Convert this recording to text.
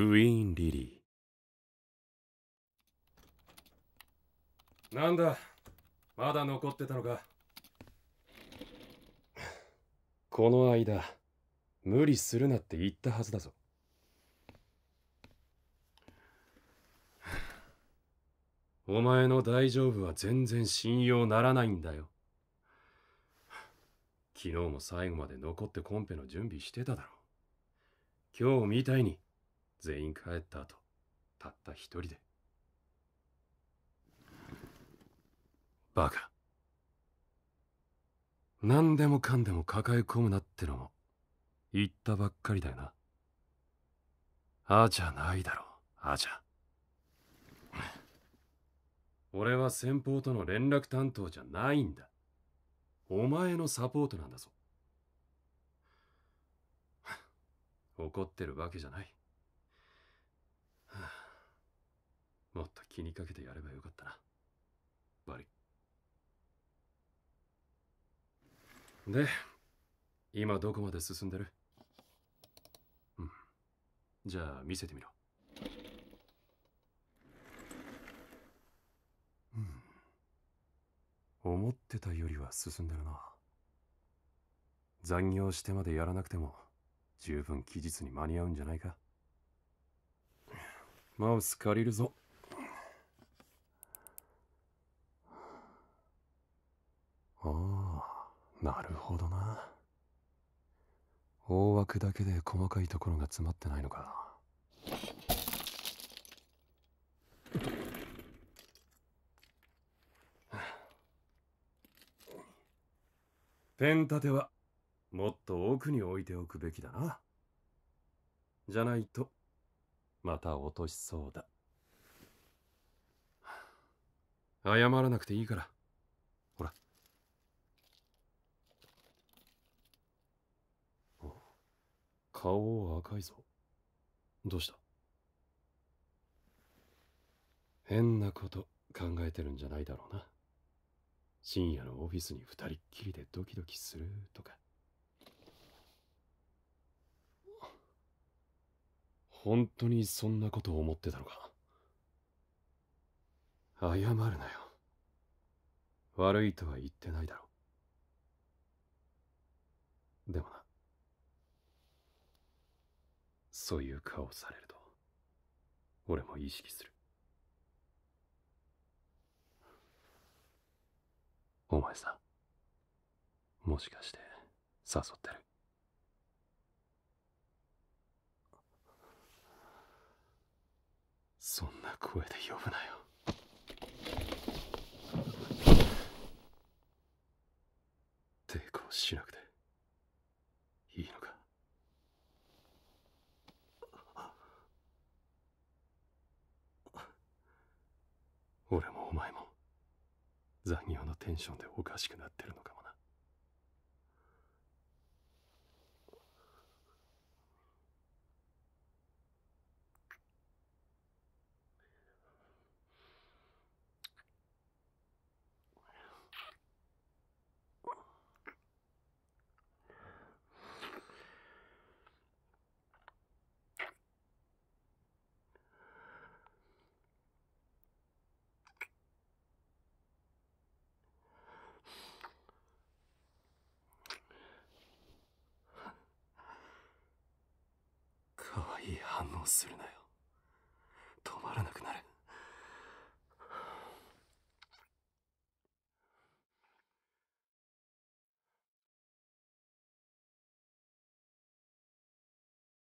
クイーン・リリー。なんだ？まだ残ってたのか？この間無理するなって言ったはずだぞ。お前の大丈夫は全然信用ならないんだよ。昨日も最後まで残ってコンペの準備してただろ。今日みたいに全員帰った後たった一人で。バカ。何でもかんでも抱え込むなってのも言ったばっかりだよな。あじゃないだろあじゃ俺は先方との連絡担当じゃないんだ。お前のサポートなんだぞ。怒ってるわけじゃない。もっと気にかけてやればよかったな。悪いで今どこまで進んでる？うん。じゃあ見せてみろ。うん。思ってたよりは進んでるな。残業してまでやらなくても十分期日に間に合うんじゃないか。マウス借りるぞああなるほどな。大枠だけで細かいところが詰まってないのか。ペン立てはもっと奥に置いておくべきだな。じゃないとまた落としそうだ。謝らなくていいから。ほら。顔赤いぞ。どうした？変なこと考えてるんじゃないだろうな。深夜のオフィスに二人っきりでドキドキするとか。本当にそんなこと思ってたのか？謝るなよ。悪いとは言ってないだろうでもなそういう顔されると俺も意識する。お前さもしかして誘ってる？そんな声で呼ぶなよ抵抗しなくていいのか俺もお前も残業のテンションでおかしくなってるのかも。するなよ。止まらなくなる。